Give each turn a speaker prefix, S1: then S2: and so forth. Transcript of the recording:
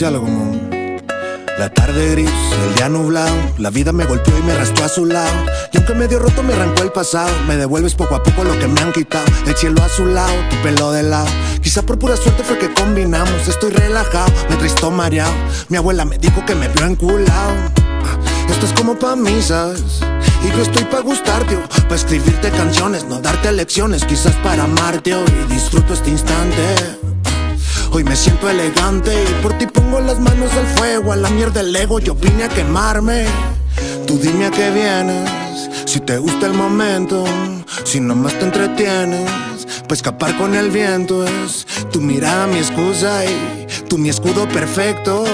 S1: La tarde gris, el día nublado, la vida me golpeó y me arrastró a su lado. Y aunque medio roto me arrancó el pasado, me devuelves poco a poco lo que me han quitado. El cielo a su lado, tu pelo de lado. Quizá por pura suerte fue que combinamos. Estoy relajado, me tristó mareado. Mi abuela me dijo que me vio enculado. Esto es como pa' mí, ¿sabes? Y yo estoy pa' gustarte, o pa' escribirte canciones, no darte lecciones, quizás para amarte hoy. Disfruto este instante. Hoy me siento elegante y por ti pongo las manos al fuego. A la mierda el ego, yo vine a quemarme. Tú dime a qué vienes, si te gusta el momento, si nomás te entretienes. Pues escapar con el viento es tu mirada mi excusa y tú mi escudo perfecto.